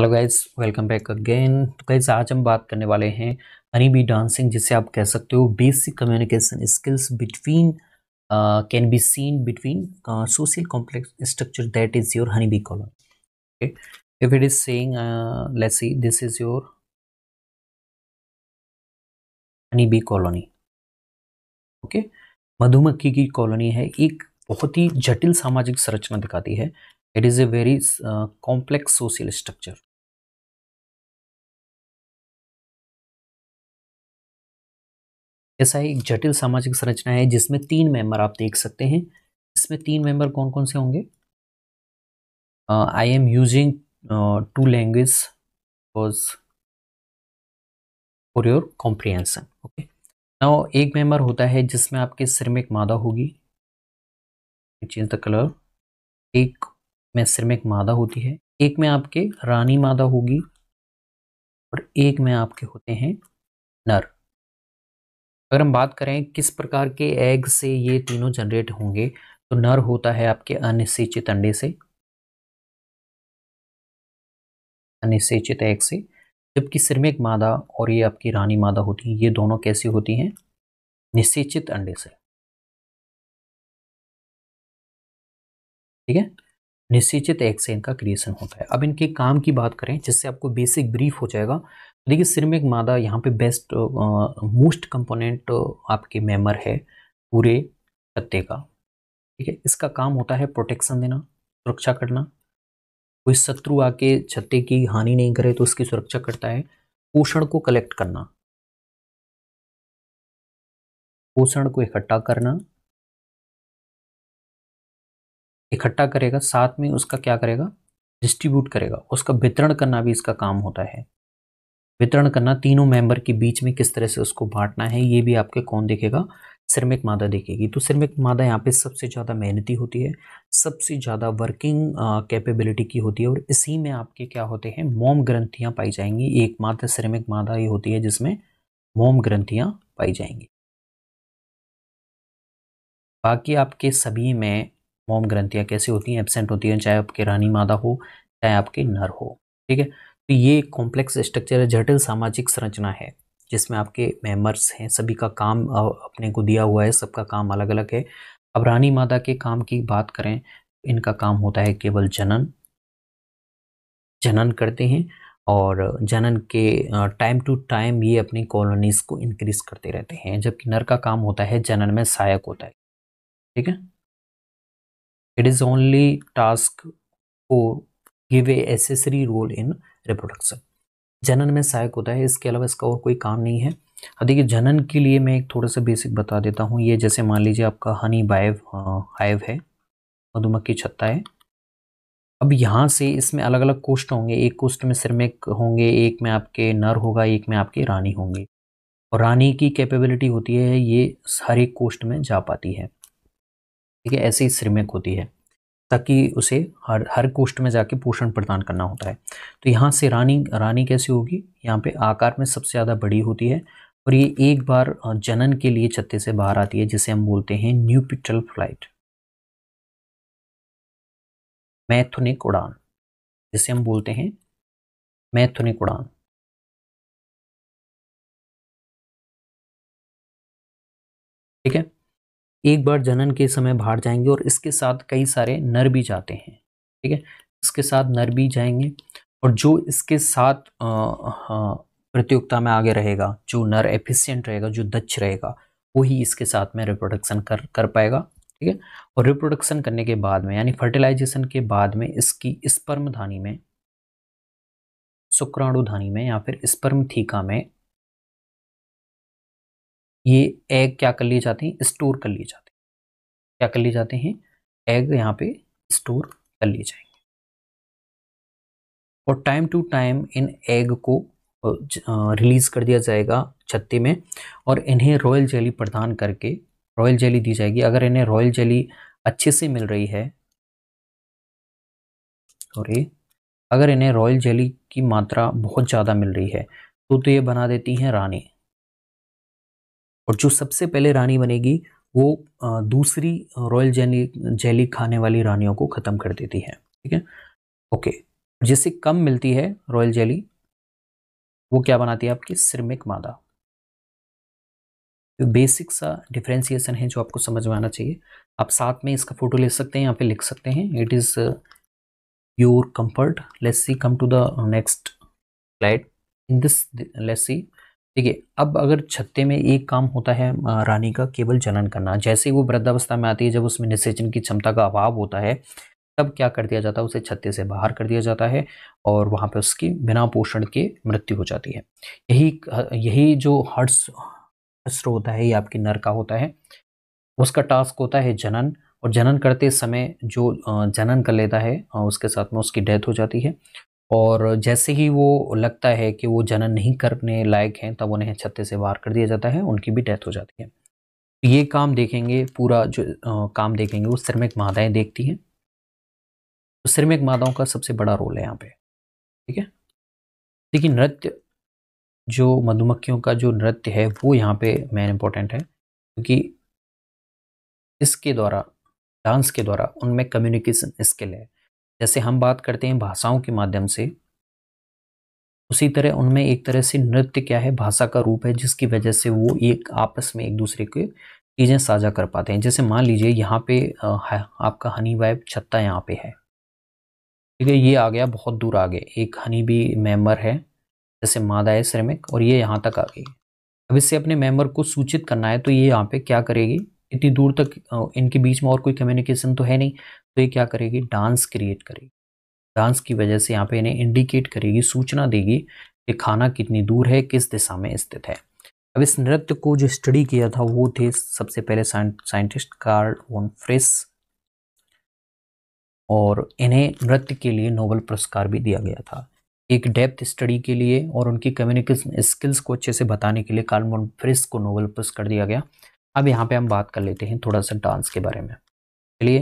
Hello guys welcome back again. तो guys आज हम बात करने वाले हैं हनी बी डांसिंग, जिसे आप कह सकते हो basic communication skills between can be seen between social complex structure that is your honey bee colony if it is saying let's see this is your honey bee colony okay मधुमक्खी की colony है, एक बहुत ही जटिल सामाजिक संरचना दिखाती है। It is a very complex social structure ऐसा एक जटिल सामाजिक संरचना है जिसमें तीन मेंबर आप देख सकते हैं। इसमें तीन मेंबर कौन कौन से होंगे? I am using two language for your comprehension okay now एक मेंबर होता है जिसमें आपके सिर में एक मादा होगी। चेंज द कलर एक में सिर में एक मादा होती है। एक में आपके रानी मादा होगी और एक में आपके होते हैं नर। अगर हम बात करें किस प्रकार के एग से ये तीनों जनरेट होंगे तो नर होता है आपके अनिश्चित अंडे से। अनिश्चित एग से, जबकि सिर में एक मादा और ये आपकी रानी मादा होती है, ये दोनों कैसी होती हैं? निश्चित अंडे से। ठीक है? निश्चित एग से इनका क्रिएशन होता है। अब इनके काम की बात करें, जिससे आपको बेसिक ब्रीफ हो जाएगा देखिए, सिर में एक मादा यहाँ पे बेस्ट मोस्ट कंपोनेंट आपके मेमर है पूरे पत्ते का, ठीक है? इसका काम होता है प्रोटेक्शन देना, सुरक्षा करना। कोई शत्रु आके छत्ते की हानि नहीं करे तो उसकी सुरक्षा करता है। पोषण को कलेक्ट करना। पोषण को इकट्ठा करना। इकट्ठा करेगा, साथ में उसका क्या करेगा? डिस्ट्रीब्यूट करेगा। उसका वितरण करना भी इसका काम होता है। वितरण करना, तीनों मेंबर के बीच में किस तरह से उसको बांटना है, ये भी आपके कौन देखेगा? सिरमिक मादा देखेगी। तो सिरमिक मादा यहाँ पे सबसे ज़्यादा मेहनती होती है, सबसे ज़्यादा वर्किंग कैपेबिलिटी की होती है और इसी में आपके क्या होते हैं? मोम ग्रंथियाँ पाई जाएँगी। एकमात्र सिरमिक मादा ये होती है जिसमें मोम ग्रंथियाँ पाई जाएँगी। बाकी आपके सभी में मोम ग्रंथियाँ कैसी होती हैं? एबसेंट होती हैं, चाहे आपके रानी मादा हो, चाहे आपके नर हो, ठीक है? तो ये कॉम्प्लेक्स स्ट्रक्चर है, जटिल सामाजिक संरचना है, जिसमें आपके मेंबर्स हैं, सभी का काम अपने को दिया हुआ है, सबका काम अलग अलग है। अब रानी मादा के काम की बात करें, इनका काम होता है केवल जनन। जनन करते हैं और जनन के टाइम टू टाइम ये अपनी कॉलोनीज को इंक्रीज करते रहते हैं, जबकि नर का काम होता है जनन में सहायक होता है। ठीक है? It is only task for give a accessory role in reproduction. जनन में सहायक होता है, इसके अलावा इसका और कोई काम नहीं है। अब देखिए, जनन के लिए मैं एक थोड़ा सा बेसिक बता देता हूँ। ये जैसे मान लीजिए आपका हनी बाइव हाइव है, मधुमक्खी छत्ता है। अब यहाँ से इसमें अलग अलग कोष्ट होंगे। एक कोष्ट में सिरमिक होंगे, एक में आपके नर होगा, एक में आपके रानी होंगे। और रानी की कैपेबिलिटी होती है, ये हर एक कोष्ट में जा पाती है। ठीक है, ऐसे ही श्रमिक होती है। ताकि उसे हर हर कोष्ट में जाके पोषण प्रदान करना होता है। तो यहाँ से रानी रानी कैसी होगी? यहाँ पे आकार में सबसे ज़्यादा बड़ी होती है और ये एक बार जनन के लिए छत्ते से बाहर आती है, जिसे हम बोलते हैं न्यूपिटल फ़्लाइट। मैथुनिक उड़ान, जिसे हम बोलते हैं मैथुनिक उड़ान। ठीक है? एक बार जनन के समय बाहर जाएँगे और इसके साथ कई सारे नर भी जाते हैं, ठीक है? इसके साथ नर भी जाएँगे और जो इसके साथ प्रतियोगिता में आगे रहेगा, जो नर एफिशिएंट रहेगा, जो दक्ष रहेगा वही इसके साथ में रिप्रोडक्शन कर कर पाएगा, ठीक है? और रिप्रोडक्शन करने के बाद में, यानी फर्टिलाइजेशन के बाद में इसकी स्पर्म धानी में, शुक्राणु धानी में या फिर स्पर्म थीका में ये एग क्या कर लिए जाते हैं? स्टोर कर लिए जाते हैं। क्या कर लिए जाते हैं? एग यहाँ पे स्टोर कर लिए जाएँगे। और टाइम टू टाइम इन एग को रिलीज़ कर दिया जाएगा छत्ते में और इन्हें रॉयल जेली प्रदान करके रॉयल जेली दी जाएगी। अगर इन्हें रॉयल जेली अच्छे से मिल रही है सॉरी अगर इन्हें रॉयल जेली की मात्रा बहुत ज़्यादा मिल रही है तो तो ये बना देती हैं रानी। और जो सबसे पहले रानी बनेगी, वो दूसरी रॉयल जेली जेली खाने वाली रानियों को ख़त्म कर देती है। ठीक है? ओके। जिससे कम मिलती है रॉयल जेली, वो क्या बनाती है आपकी? सिरमिक मादा। तो बेसिक सा डिफ्रेंसिएशन है जो आपको समझ में आना चाहिए। आप साथ में इसका फ़ोटो ले सकते हैं यहाँ पे लिख सकते हैं। It is your comfort. Let's see, come to the next slide. In this, let's see. देखिए, अब अगर छत्ते में एक काम होता है रानी का केवल जनन करना, जैसे ही वो वृद्धावस्था में आती है, जब उसमें निषेचन की क्षमता का अभाव होता है, तब क्या कर दिया जाता है, उसे छत्ते से बाहर कर दिया जाता है और वहाँ पे उसकी बिना पोषण के मृत्यु हो जाती है। यही यही जो हर्ष हर्ष होता है, ये आपकी नर का होता है। उसका टास्क होता है जनन और जनन करते समय जो जनन कर लेता है उसके साथ में उसकी डेथ हो जाती है। और जैसे ही वो लगता है कि वो जनन नहीं करने लायक हैं तब उन्हें छत्ते से बाहर कर दिया जाता है उनकी भी डेथ हो जाती है। ये काम देखेंगे पूरा जो आ, काम देखेंगे वो श्रमिक मादाएँ देखती हैं। तो श्रमिक मादाओं का सबसे बड़ा रोल है यहाँ पे ठीक है? देखिए नृत्य जो मधुमक्खियों का जो नृत्य है वो यहाँ पे मेन इम्पोर्टेंट है क्योंकि इसके द्वारा डांस के द्वारा उनमें कम्युनिकेशन स्किल है। जैसे हम बात करते हैं भाषाओं के माध्यम से, उसी तरह उनमें एक तरह से नृत्य क्या है, भाषा का रूप है, जिसकी वजह से वो एक आपस में एक दूसरे के चीज़ें साझा कर पाते हैं। जैसे मान लीजिए यहाँ पे आपका हनी वाइब छत्ता यहाँ पे है। ठीक है, ये आ गया बहुत दूर आ गए एक हनी भी मेंबर है, जैसे मादा है श्रमिक, और ये यहाँ तक आ गई। अब इससे अपने मेंबर को सूचित करना है तो ये यहाँ पे क्या करेगी? इतनी दूर तक इनके बीच में और कोई कम्युनिकेशन तो है नहीं तो ये क्या करेगी? डांस क्रिएट करेगी। डांस की वजह से यहाँ पे इन्हें इंडिकेट करेगी, सूचना देगी कि खाना कितनी दूर है, किस दिशा में स्थित है। अब इस नृत्य को जो स्टडी किया था, वो थे सबसे पहले साइंटिस्ट कार्ल वन फ्रेस और इन्हें नृत्य के लिए नोबल पुरस्कार भी दिया गया था। एक डेप्थ स्टडी के लिए और उनकी कम्युनिकेशन स्किल्स को अच्छे से बताने के लिए कार्ल वन फ्रेस को नोबल पुरस्कार दिया गया। अब यहाँ पे हम बात कर लेते हैं थोड़ा सा डांस के बारे में। चलिए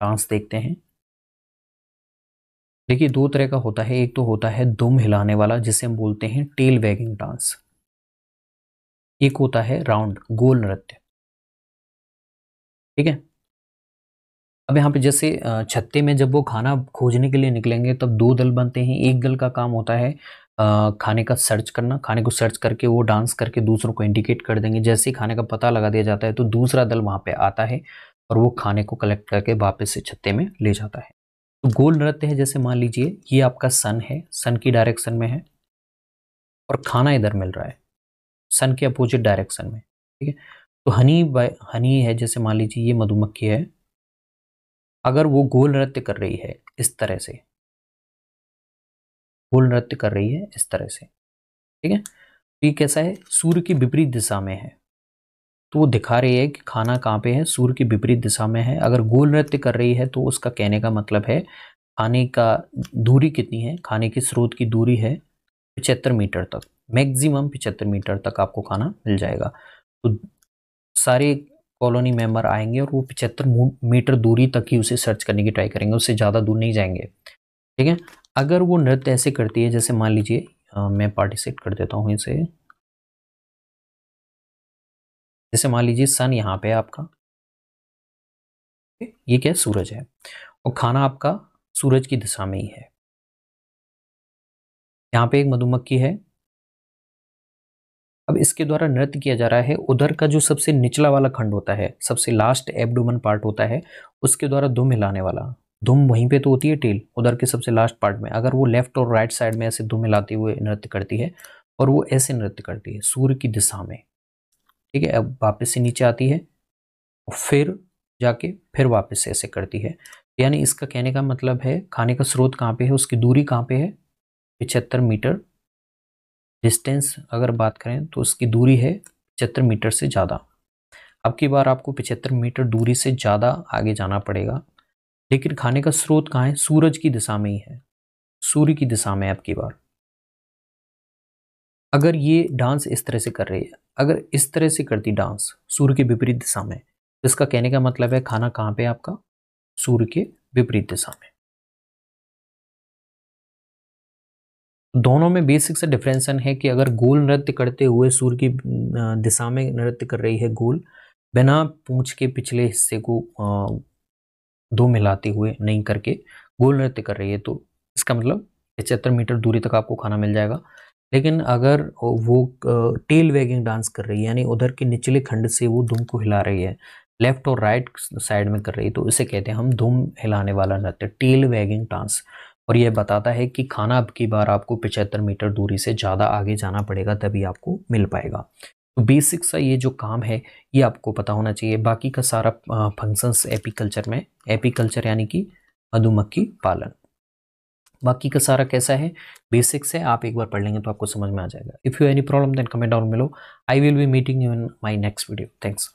डांस देखते हैं। देखिए, दो तरह का होता है। एक तो होता है दुम हिलाने वाला, जिसे हम बोलते हैं टेल वैगिंग डांस एक होता है राउंड गोल नृत्य। ठीक है? अब यहाँ पे जैसे छत्ते में जब वो खाना खोजने के लिए निकलेंगे, तब दो दल बनते हैं। एक दल का काम होता है खाने का सर्च करना, खाने को सर्च करके वो डांस करके दूसरों को इंडिकेट कर देंगे। जैसे ही खाने का पता लगा दिया जाता है तो दूसरा दल वहाँ पे आता है और वो खाने को कलेक्ट करके वापस से छत्ते में ले जाता है। तो गोल नृत्य है, जैसे मान लीजिए, ये आपका सन है, सन की डायरेक्शन में है और खाना इधर मिल रहा है, सन के अपोजिट डायरेक्शन में, ठीक है? तो हनी हनी है, जैसे मान लीजिए, ये मधुमक्खी है। अगर वो गोल नृत्य कर रही है, इस तरह से गोल नृत्य कर रही है इस तरह से। ठीक है? तो ये कैसा है? सूर्य की विपरीत दिशा में है। तो वो दिखा रही है कि खाना कहाँ पे है? सूर्य की विपरीत दिशा में है। अगर गोल नृत्य कर रही है तो उसका कहने का मतलब है, खाने का दूरी कितनी है? खाने के स्रोत की दूरी है पिचहत्तर मीटर तक। मैक्सिमम पिचहत्तर मीटर तक आपको खाना मिल जाएगा। तो सारे कॉलोनी मेंबर आएँगे और वो पिचहत्तर मीटर दूरी तक ही उसे सर्च करने की ट्राई करेंगे। उससे ज़्यादा दूर नहीं जाएँगे। ठीक है? अगर वो नृत्य ऐसे करती है, जैसे मान लीजिए मैं पार्टिसिपेट कर देता हूँ इसे। जैसे मान लीजिए, सन यहाँ पे है आपका। ये क्या? सूरज है। और खाना आपका सूरज की दिशा में ही है। यहाँ पे एक मधुमक्खी है। अब इसके द्वारा नृत्य किया जा रहा है। उधर का जो सबसे निचला वाला खंड होता है, सबसे लास्ट एबडोमन पार्ट होता है, उसके द्वारा दुम हिलाने वाला। दुम वहीं पे तो होती है टेल, उधर के सबसे लास्ट पार्ट में। अगर वो लेफ़्ट और राइट साइड में ऐसे दुम हिलाते हुए नृत्य करती है, और वो ऐसे नृत्य करती है, सूर्य की दिशा में। ठीक है, अब वापस से नीचे आती है, और फिर जाके फिर वापस से ऐसे करती है। यानी इसका कहने का मतलब है, खाने का स्रोत कहाँ पे है, उसकी दूरी कहाँ पे है? पिछहत्तर मीटर डिस्टेंस अगर बात करें तो उसकी दूरी है पिचहत्तर मीटर से ज़्यादा। अब की बार आपको पिचहत्तर मीटर दूरी से ज़्यादा आगे जाना पड़ेगा। लेकिन खाने का स्रोत कहाँ है? सूरज की दिशा में ही है। सूर्य की दिशा में अब की बार। अगर ये डांस इस तरह से कर रही है, अगर इस तरह से करती डांस सूर्य के विपरीत दिशा में तो इसका कहने का मतलब है खाना कहाँ पे आपका? सूर्य के विपरीत दिशा में। दोनों में बेसिक सा डिफरेंसन है कि अगर गोल नृत्य करते हुए सूर्य की दिशा में नृत्य कर रही है गोल, बिना पूंछ के पिछले हिस्से को दो मिलाते हुए नहीं करके गोल नृत्य कर रही है। तो इसका मतलब पचहत्तर मीटर दूरी तक आपको खाना मिल जाएगा। लेकिन अगर वो टेल वैगिंग डांस कर रही है, यानी उधर के निचले खंड से वो दुम को हिला रही है लेफ़्ट और राइट साइड में कर रही है तो इसे कहते हैं हम धूम हिलाने वाला नृत्य टेल वैगिंग डांस और यह बताता है कि खाना अब की बार आपको पिछहत्तर मीटर दूरी से ज़्यादा आगे जाना पड़ेगा, तभी आपको मिल पाएगा। तो बेसिक सा ये जो काम है, ये आपको पता होना चाहिए। बाकी का सारा फ़ंक्शंस एपीकल्चर में एपीकल्चर यानी कि मधुमक्खी पालन। बाकी का सारा कैसा है? बेसिक्स है, आप एक बार पढ़ लेंगे तो आपको समझ में आ जाएगा। If you any problem then comment down below I will be meeting you in my next video thanks